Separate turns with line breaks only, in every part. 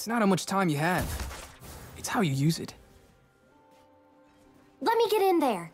It's not how much time you have. It's how you use it.
Let me get in there.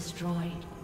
Destroyed.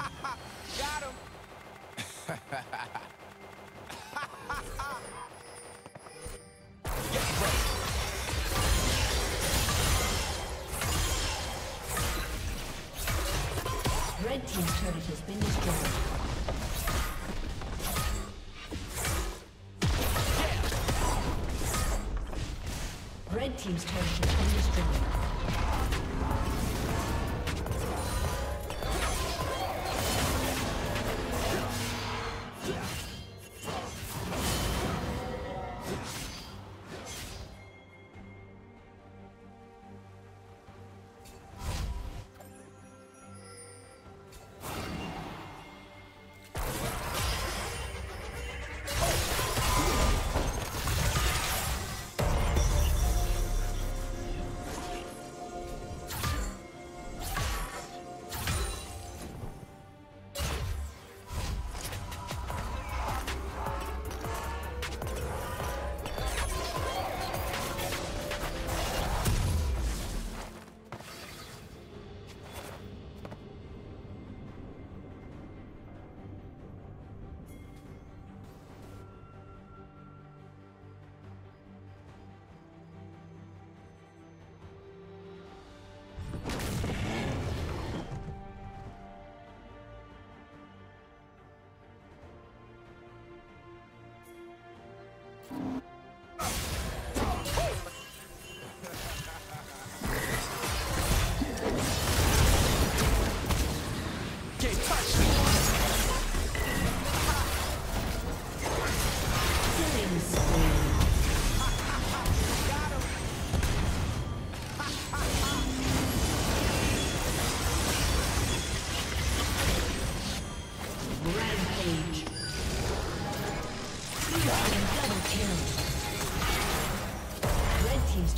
Got him! Red team's turret has been destroyed. Red Team's turret has been destroyed.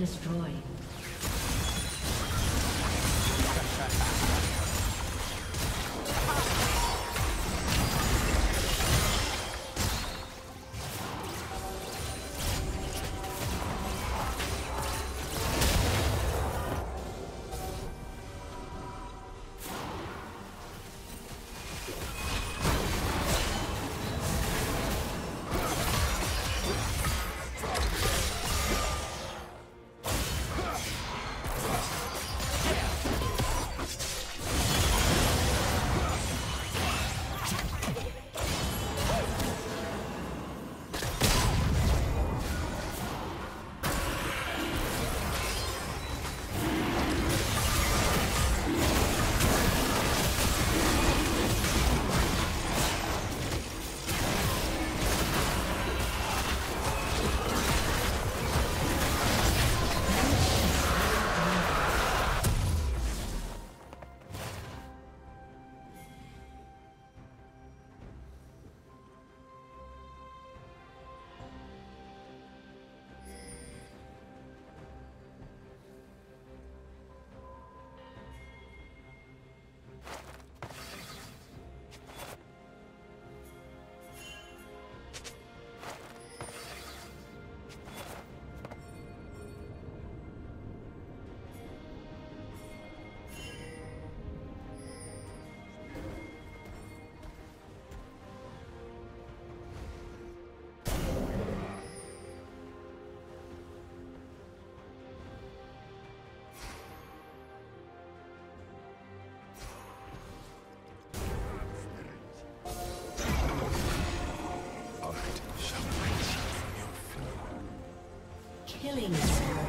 destroyed. Killing spree.